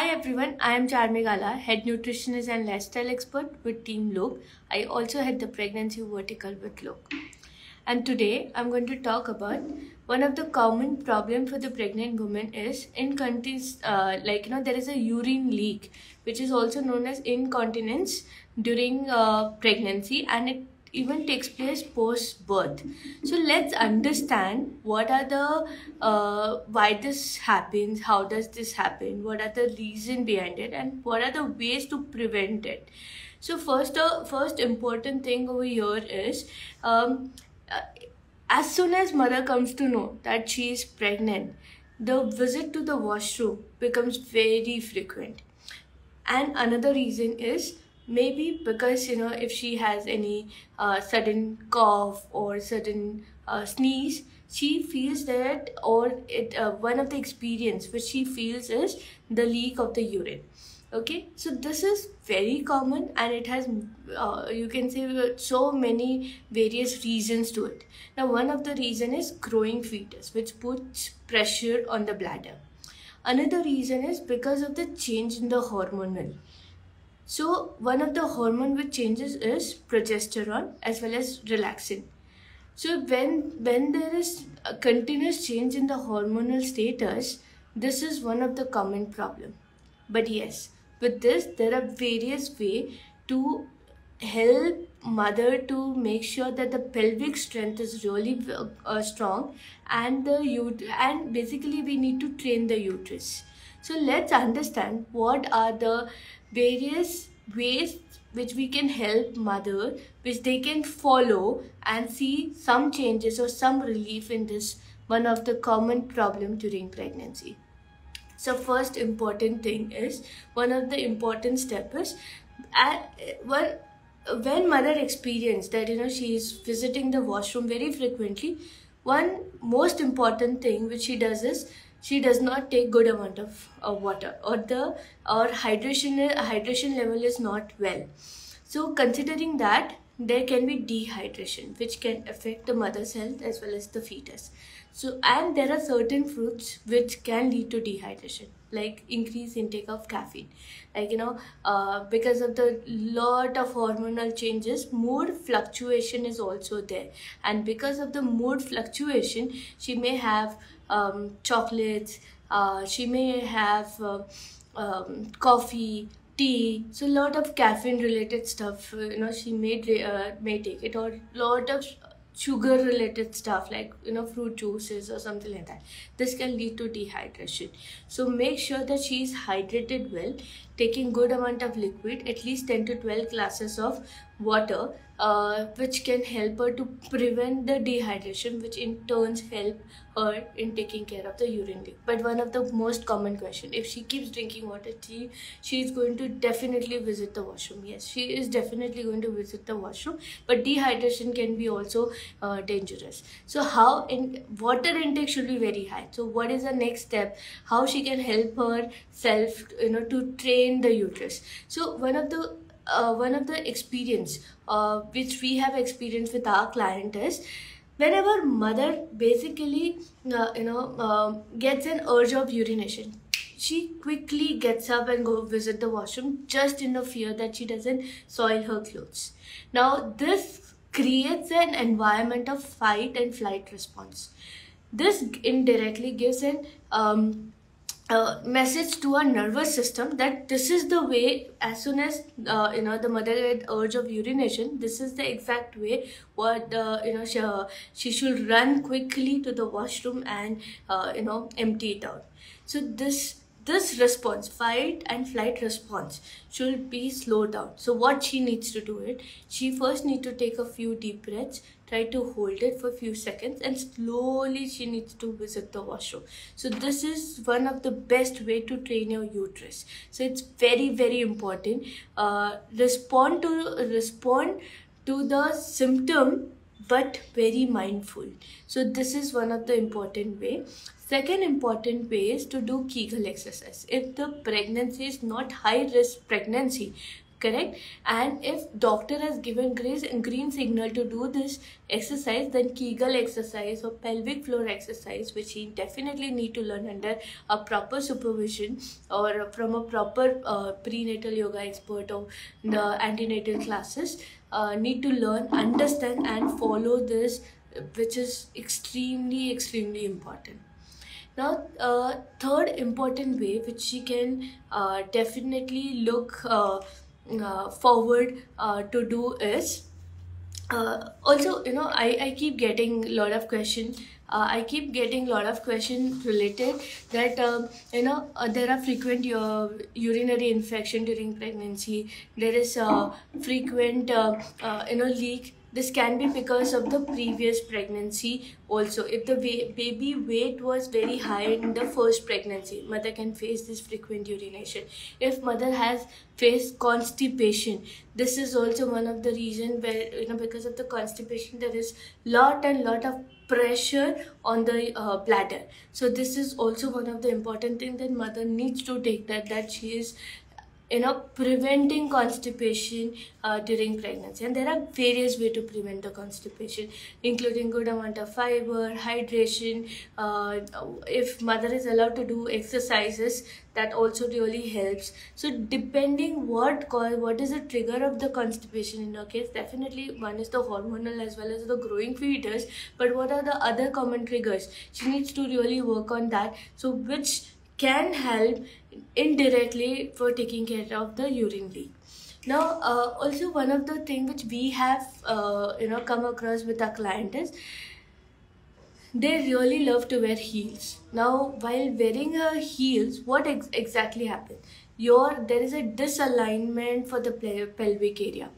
Hi everyone, I am Charmi Gala, head nutritionist and lifestyle expert with Team Luke. I also head the pregnancy vertical with Luke. And today I'm going to talk about one of the common problem for the pregnant woman is incontinence. Uh, like you know, there is a urine leak, which is also known as incontinence during uh, pregnancy, and it even takes place post birth so let's understand what are the uh, why this happens how does this happen what are the reason behind it and what are the ways to prevent it. So first uh, first important thing over here is um, uh, as soon as mother comes to know that she is pregnant the visit to the washroom becomes very frequent. And another reason is maybe because you know if she has any uh, sudden cough or sudden uh, sneeze she feels that or it uh, one of the experience which she feels is the leak of the urine. Okay? So this is very common and it has uh, you can say so many various reasons to it. Now one of the reason is growing fetus which puts pressure on the bladder. Another reason is because of the change in the hormonal so one of the hormone which changes is progesterone as well as relaxin. So when when there is a continuous change in the hormonal status, this is one of the common problem. But yes, with this there are various way to help mother to make sure that the pelvic strength is really uh, strong and the ut- and basically we need to train the uterus so let's understand what are the various ways which we can help mother which they can follow and see some changes or some relief in this one of the common problem during pregnancy. So first important thing is one of the important step is at, when, when mother experience that you know she is visiting the washroom very frequently one most important thing which she does is she does not take good amount of uh, water or the or hydration hydration level is not well. So considering that there can be dehydration which can affect the mother's health as well as the fetus. So and there are certain fruits which can lead to dehydration like increase intake of caffeine. Like you know uh, because of the lot of hormonal changes mood fluctuation is also there. And because of the mood fluctuation she may have um, chocolates. Uh, she may have uh, um, coffee tea. So a lot of caffeine related stuff uh, you know she may uh, may take it. Or lot of sugar related stuff like you know fruit juices or something like that. This can lead to dehydration. So make sure that she is hydrated well taking good amount of liquid at least 10 to 12 glasses of water uh, which can help her to prevent the dehydration which in turns help her in taking care of the urine leak. But one of the most common question if she keeps drinking water she she is going to definitely visit the washroom. Yes she is definitely going to visit the washroom but dehydration can be also uh, dangerous. So how in water intake should be very high. So what is the next step? How she can help herself you know to train the uterus. So one of the uh, one of the experience uh, which we have experienced with our client is whenever mother basically uh, you know uh, gets an urge of urination she quickly gets up and go visit the washroom just in the fear that she doesn't soil her clothes. Now this creates an environment of fight and flight response. This indirectly gives an um, message to our nervous system that this is the way as soon as uh, you know the mother get urge of urination this is the exact way what uh, you know she, she should run quickly to the washroom and uh, you know empty it out. So this this response fight and flight response should be slowed down. So what she needs to do it she first need to take a few deep breaths try to hold it for a few seconds and slowly she needs to visit the washroom. So this is one of the best way to train your uterus. So it's very very important. Uh, respond to respond to the symptom but very mindful. So this is one of the important way Second important way is to do Kegel exercise. If the pregnancy is not high risk pregnancy, correct and if doctor has given green, green signal to do this exercise then kegel exercise or pelvic floor exercise which he definitely need to learn under a proper supervision or from a proper uh, prenatal yoga expert or the antenatal classes uh, need to learn understand and follow this which is extremely extremely important now uh, third important way which she can uh, definitely look uh, uh, forward uh, to do is uh, also you know I, I keep getting a lot of questions I keep getting a lot of questions related that you know there are frequent urinary infection during pregnancy. There is a frequent you know leak this can be because of the previous pregnancy also. If the baby weight was very high in the first pregnancy, mother can face this frequent urination. If mother has faced constipation, this is also one of the reason where, you know, because of the constipation, there is lot and lot of pressure on the uh, bladder. So this is also one of the important thing that mother needs to take that, that she is you know preventing constipation uh, during pregnancy. And there are various ways to prevent the constipation including good amount of fiber hydration uh, if mother is allowed to do exercises that also really helps. So depending what cause what is the trigger of the constipation in your case definitely one is the hormonal as well as the growing fetus but what are the other common triggers? She needs to really work on that. So which can help indirectly for taking care of the urine leak. Now, uh, also one of the thing which we have, uh, you know, come across with our client is they really love to wear heels. Now, while wearing her heels, what ex exactly happens? Your there is a disalignment for the pelvic area.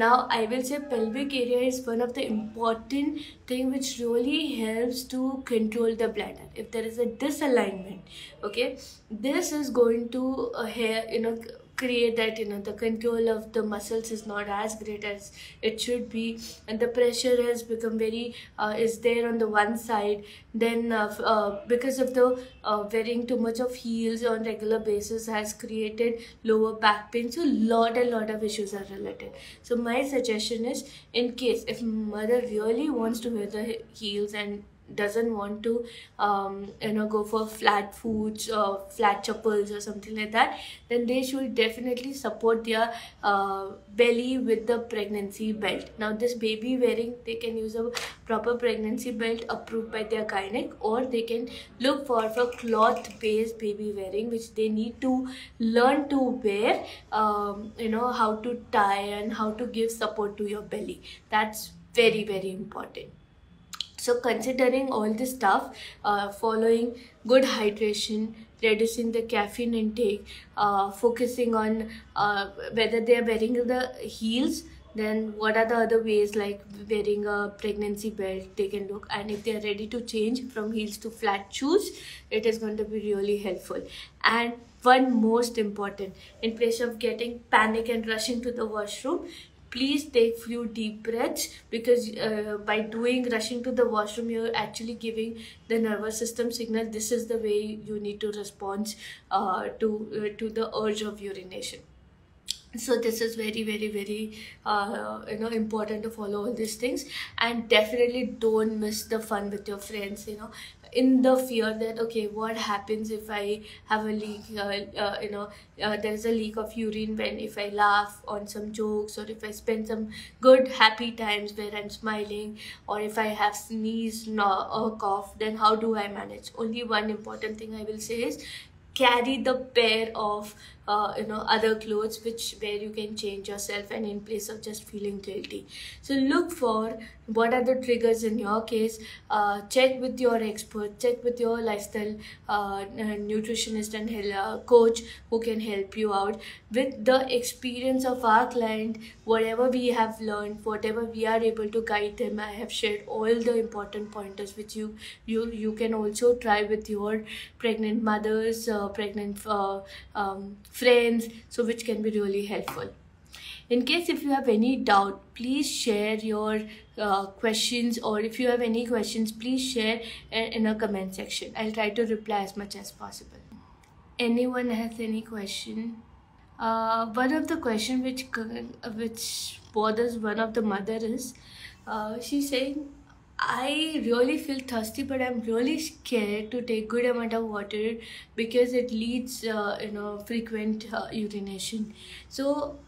Now i will say pelvic area is one of the important thing which really helps to control the bladder. If there is a disalignment okay this is going to uh, hair you know create that you know the control of the muscles is not as great as it should be and the pressure has become very uh, is there on the one side. Then uh, uh, because of the uh, wearing too much of heels on regular basis has created lower back pain. So lot and lot of issues are related. So my suggestion is in case if mother really wants to wear the heels and doesn't want to um, you know go for flat foods or flat chappals or something like that then they should definitely support their uh, belly with the pregnancy belt. Now this baby wearing they can use a proper pregnancy belt approved by their gynec or they can look for for cloth based baby wearing which they need to learn to wear um, you know how to tie and how to give support to your belly. That's very very important so considering all this stuff, uh, following good hydration, reducing the caffeine intake, uh, focusing on uh, whether they are wearing the heels, then what are the other ways like wearing a pregnancy belt they can look? And if they are ready to change from heels to flat shoes it is going to be really helpful. And one most important in place of getting panic and rushing to the washroom please take few deep breaths because uh, by doing rushing to the washroom you're actually giving the nervous system signal. This is the way you need to respond uh, to uh, to the urge of urination. So this is very very very uh, you know important to follow all these things. And definitely don't miss the fun with your friends you know in the fear that okay what happens if i have a leak uh, uh, you know uh, there's a leak of urine when if i laugh on some jokes or if i spend some good happy times where i'm smiling or if i have sneeze or cough then how do i manage? Only one important thing i will say is carry the pair of uh, you know other clothes which where you can change yourself and in place of just feeling guilty. So look for what are the triggers in your case. Uh, check with your expert check with your lifestyle uh, nutritionist and uh, coach who can help you out. With the experience of our client whatever we have learned whatever we are able to guide them i have shared all the important pointers with you. You you can also try with your pregnant mothers uh, pregnant uh, um, friends so which can be really helpful. In case if you have any doubt please share your uh, questions or if you have any questions please share in a comment section. I'll try to reply as much as possible. Anyone has any question? Uh, one of the question which which bothers one of the mother is uh, she's saying I really feel thirsty, but I'm really scared to take good amount of water because it leads, uh, you know, frequent uh, urination. So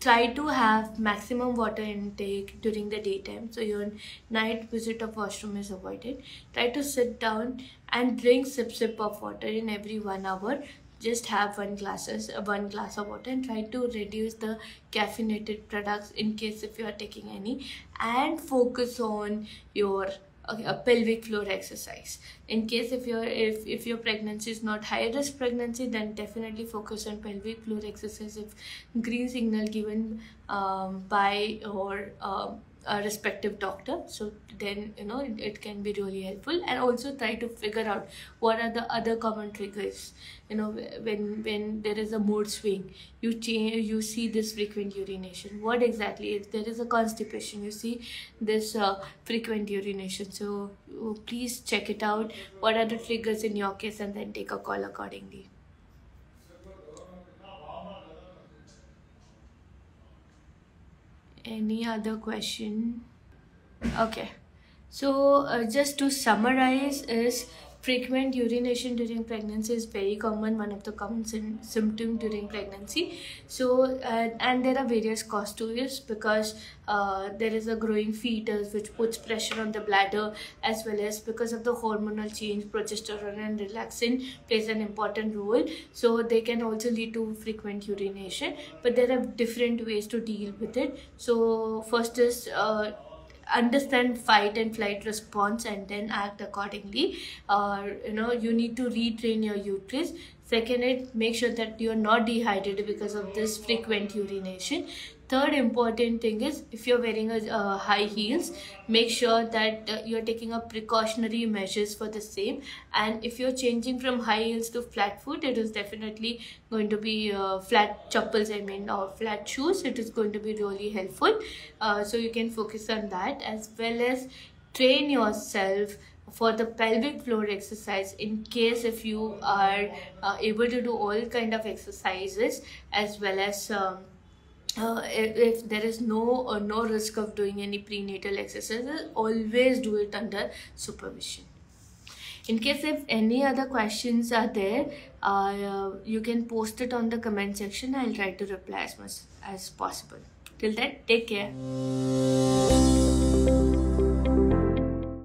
try to have maximum water intake during the daytime so your night visit of washroom is avoided try to sit down and drink sip sip of water in every one hour just have one glasses uh, one glass of water and try to reduce the caffeinated products in case if you are taking any. And focus on your okay, a pelvic floor exercise. In case if your if, if your pregnancy is not high risk pregnancy then definitely focus on pelvic floor exercise if green signal given um, by or um, a respective doctor. So then you know it, it, can be really helpful. And also try to figure out what are the other common triggers. You know when when there is a mood swing you change you see this frequent urination. What exactly if there is a constipation you see this uh, frequent urination. So uh, please check it out. What are the triggers in your case and then take a call accordingly any other question? Okay. So uh, just to summarize is frequent urination during pregnancy is very common one of the common sim- symptom during pregnancy. So uh, and there are various causes to this because uh, there is a growing fetus which puts pressure on the bladder as well as because of the hormonal change progesterone and relaxin plays an important role. So they can also lead to frequent urination but there are different ways to deal with it. So first is uh, understand fight and flight response and then act accordingly. Or you know you need to retrain your uterus. Second it make sure that you're not dehydrated because of this frequent urination third important thing is if you're wearing a uh, high heels make sure that uh, you're taking a precautionary measures for the same. And if you're changing from high heels to flat foot it is definitely going to be uh, flat chappals i mean or flat shoes it is going to be really helpful. Uh, so you can focus on that as well as train yourself for the pelvic floor exercise in case if you are uh, able to do all kind of exercises as well as um, uh, if, if, there is no uh, no risk of doing any prenatal exercises always do it under supervision. In case if any other questions are there uh, you can post it on the comment section. I'll try to reply as much as possible. Till then take care